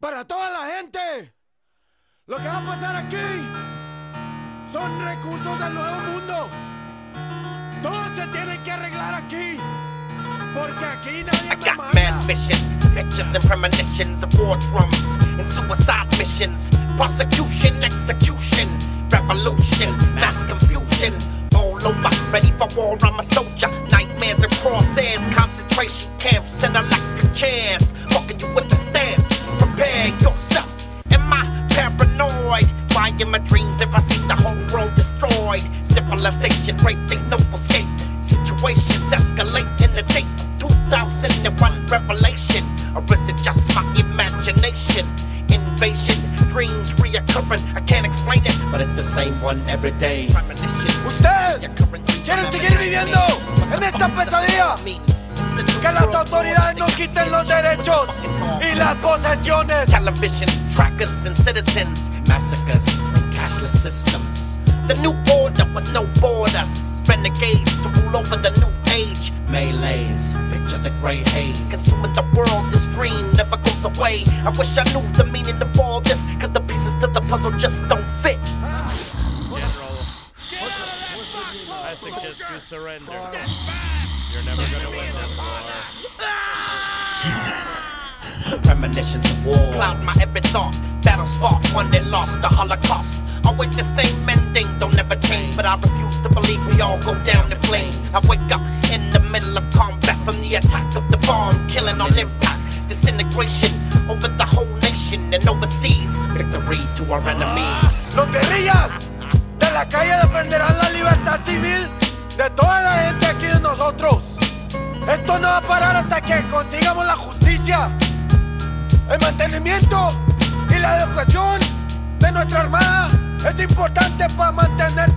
para toda la gente. Lo que va a pasar aquí son recursos del nuevo mundo. Todo se tiene que arreglar aquí. Porque aquí nadie I me got mad visions, pictures and premonitions of war drums and suicide missions, prosecution, execution, revolution, mass confusion. All over, ready for war, I'm a soldier. Nightmares and crosshairs, concentration camps paranoid? Why in my dreams if I see the whole world destroyed? Civilization, raping, no escape. Situations escalate in the date 2001 revelation. Or is it just my imagination? Invasion, dreams reoccurring. I can't explain it, but it's the same one every day. Premonition. Ustedes quieren seguir viviendo en esta pesadilla. Que las autoridades nos quiten los derechos y las posesiones. television, trackers and citizens, massacres and cashless systems. The new order with no borders, renegades to rule over the new age. Melees, picture the gray haze. Consuming the world, this dream never goes away. I wish I knew the meaning of all this, cause the pieces to the puzzle just don't fit. General, I suggest you surrender. You're never gonna win this war. Premonitions of war. Cloud my every thought. Battles fought, won and lost. The Holocaust. Always the same ending, don't ever change. But I refuse to believe we all go down in flames. I wake up in the middle of combat from the attack of the bomb, killing on impact. Disintegration over the whole nation and overseas. Victory to our enemies. Los guerrillas de la calle defenderán la libertad civil de toda la gente aquí de nosotros. Esto no va a parar hasta que consigamos la justicia, el mantenimiento y la educación de nuestra armada. Es importante para mantener